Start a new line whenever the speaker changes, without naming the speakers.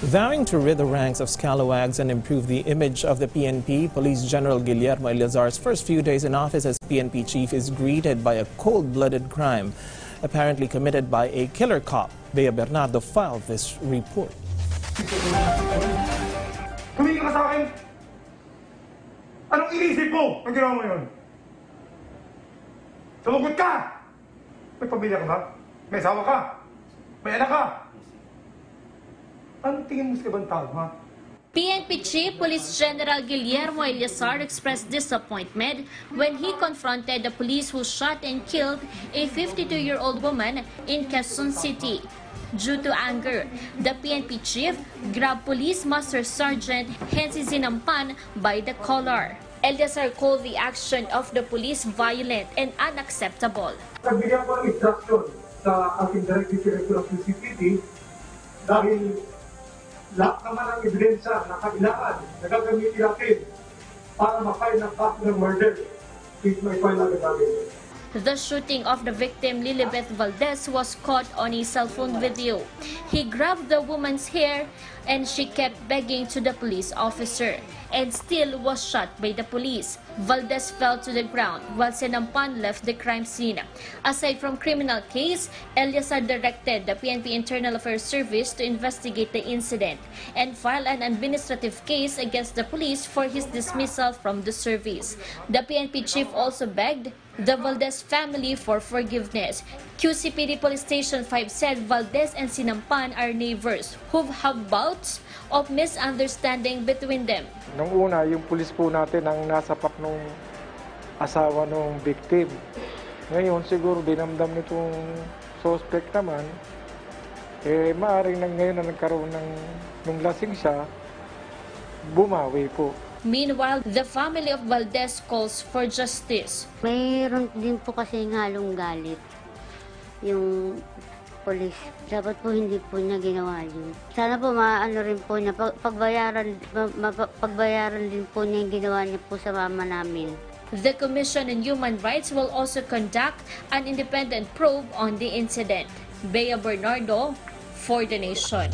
Vowing to rid the ranks of scalawags and improve the image of the PNP, Police General Guillermo Eleazar's first few days in office as PNP chief is greeted by a cold-blooded crime, apparently committed by a killer cop. Bea Bernardo filed this report.
Tumingin ka sa! Anong inisip mo ang ginawa mo yun? Sumugot ka! May pamilya ka ba? May asawa ka? May anak ka? Anong tingin mo sa ibang tao, ha?
PNP Chief Police General Guillermo Eleazar expressed disappointment when he confronted the police who shot and killed a 52-year-old woman in Quezon City. Due to anger, the PNP chief grabbed Police Master Sergeant Hensie Zinampan by the collar. Eleazar called the action of the police violent and unacceptable.
Nagbigyan ko ng instruction sa ating Director Director of the CCTV dahil lahat naman ng ebidensya na kailangan na gagamitin natin para ma-file ng kaso ng murder is may file agad natin.
The shooting of the victim, Lilibeth Valdez, was caught on a cell phone video. He grabbed the woman's hair and she kept begging to the police officer and still was shot by the police. Valdez fell to the ground while Zinampan left the crime scene. Aside from criminal case, Eleazar directed the PNP Internal Affairs Service to investigate the incident and file an administrative case against the police for his dismissal from the service. The PNP chief also begged the Valdez family for forgiveness. QCPD Police Station 5 said Valdez and Sinampan are neighbors who have bouts of misunderstanding between them.
Nung una, yung pulis po natin ang nasa pak nung asawa nung victim. Ngayon, siguro dinamdam nitong suspect naman, eh, maaaring nang ngayon na nagkaroon ng, nung lasing siya, bumawi po.
Meanwhile, the family of Valdez calls for justice.
Mayroon din po kasi halong galit yung polis. Dapat po hindi po niya ginawa yun. Sana po maano rin po niya, pag, pagbayaran, ma- ma- pagbayaran din po niya yung ginawa niya po sa mama namin.
The Commission on Human Rights will also conduct an independent probe on the incident. Bea Bernardo, for the Nation.